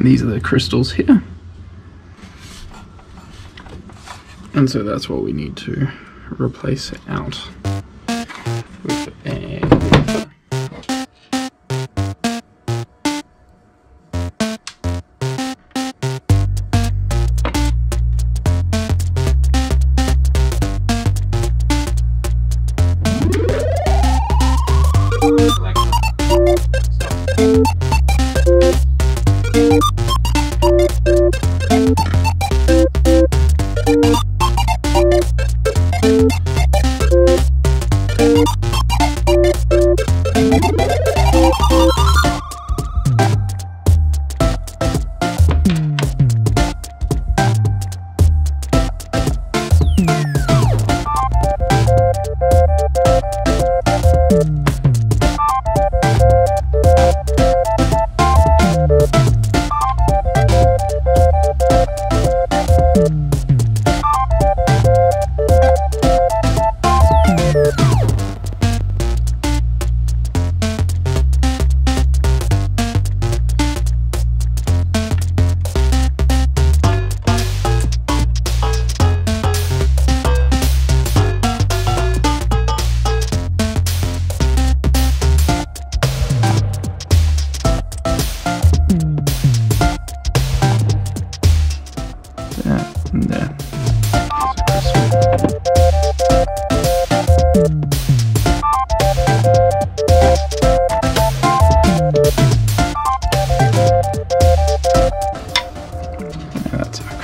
And these are the crystals here. And so that's what we need to replace out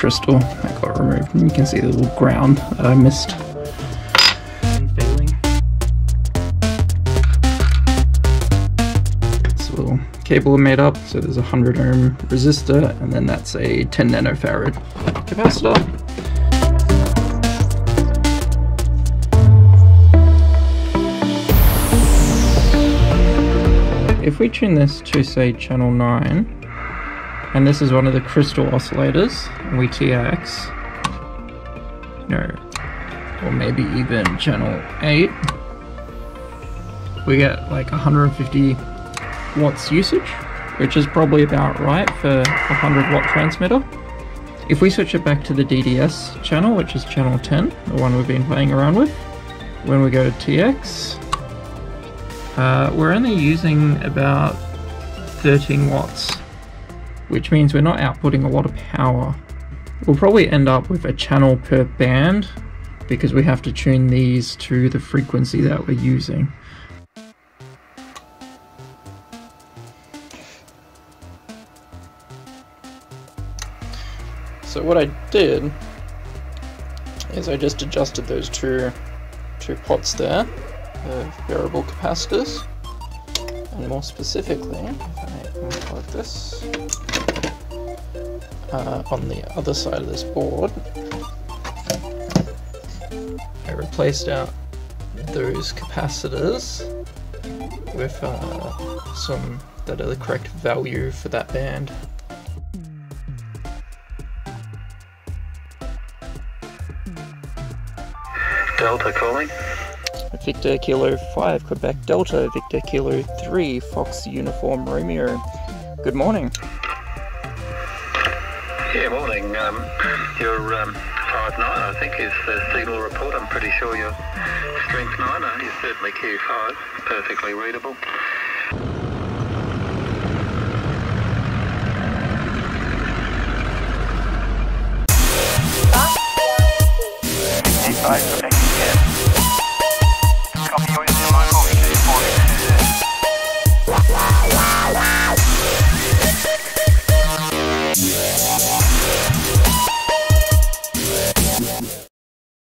crystal that got removed. And you can see the little ground that I missed. This little cable made up, so there's a 100 ohm resistor, and then that's a 10 nanofarad capacitor. If we tune this to say channel 9, and this is one of the crystal oscillators, and we TX, no, or maybe even channel 8, we get like 150 watts usage, which is probably about right for a 100 watt transmitter. If we switch it back to the DDS channel, which is channel 10, the one we've been playing around with, when we go to TX, uh, we're only using about 13 watts, which means we're not outputting a lot of power. We'll probably end up with a channel per band because we have to tune these to the frequency that we're using. So what I did is I just adjusted those two two pots there, the variable capacitors, and more specifically, if I unplug this, uh, on the other side of this board, I replaced out those capacitors with uh, some that are the correct value for that band. Delta calling. Victor Kilo 5, Quebec Delta, Victor Kilo 3, Fox Uniform Romeo. Good morning. Yeah, morning. Um, your um, 5 9, I think, is the signal report. I'm pretty sure your strength 9 uh, is certainly Q5. Perfectly readable. Five, okay.